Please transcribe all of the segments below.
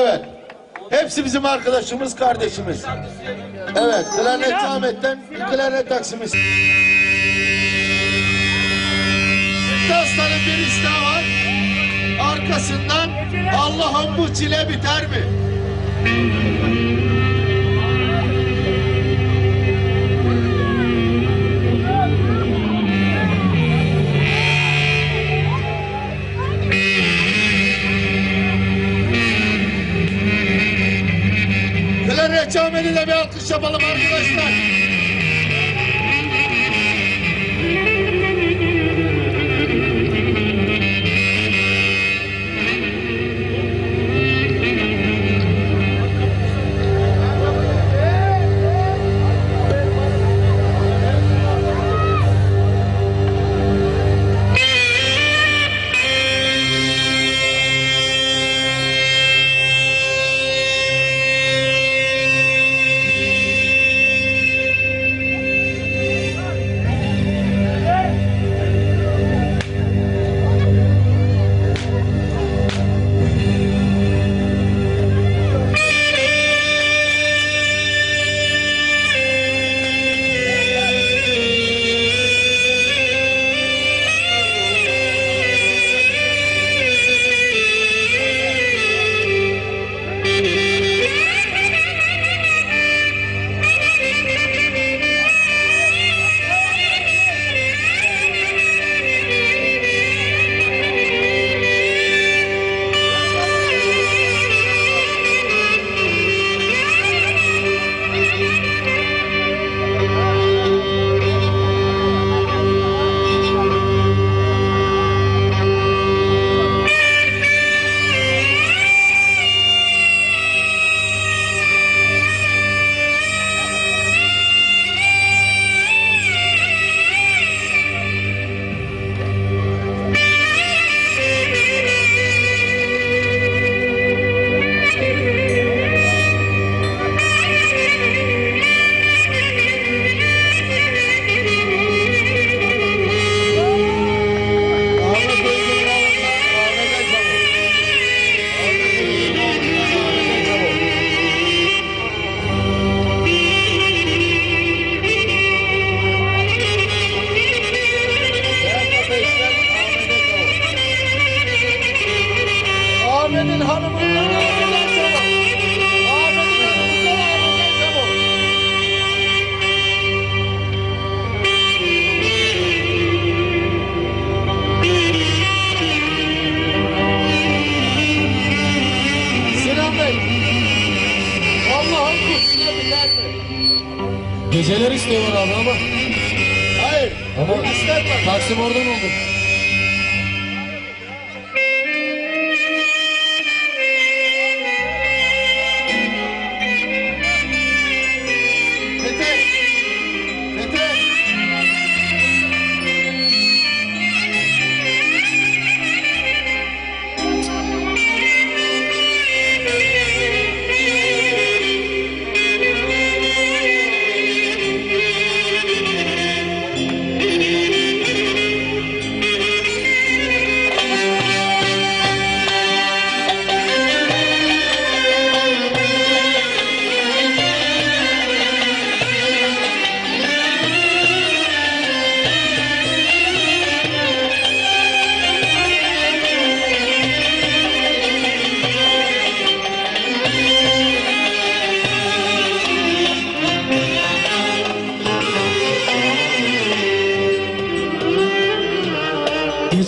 Evet. Hepsi bizim arkadaşımız, kardeşimiz. Evet, Klarnet Ahmet'ten klarnet taksimiz. Dastanın bir isteği var. Arkasından Allah'ım bu çile biter mi? Alkış yapalım arkadaşlar. Geceler istiyorlar abi ama Hayır. Ama-. Taksim oradan oldu.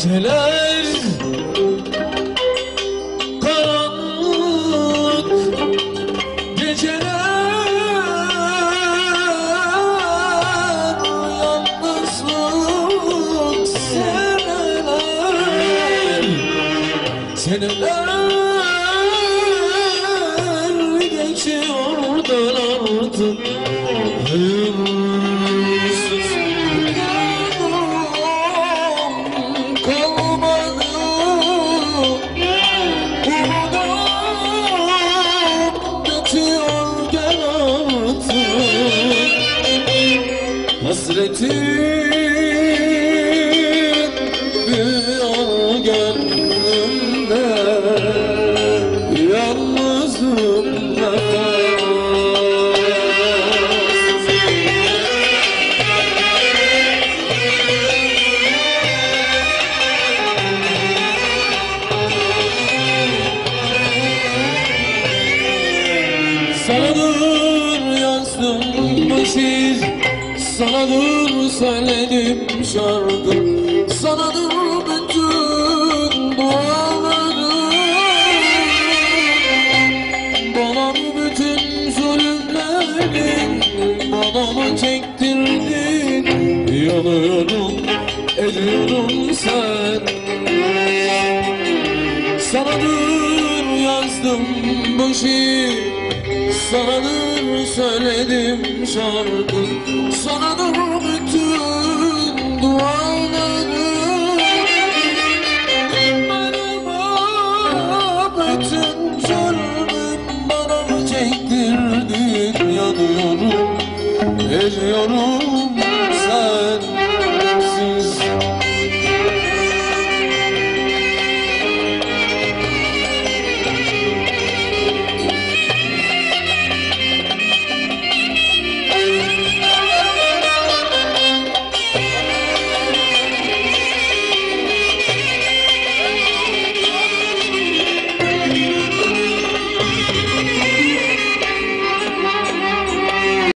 Geceler. Karanlık Geceler. Yalnızlık Seneler. Seneler geçiyordan artık Sanadır söyledim şarkı? Sanadır bütün dualarım Bana bütün zulümlerin Bana mı çektirdin? Yanıyorum ediyorum sen. Sanadır yazdım bu şiir Sanadır söyledim şarkı Sanadır bütün dualarım Benim o bütün zulmüm Bana mı çektirdin? Yanıyorum Ediyorum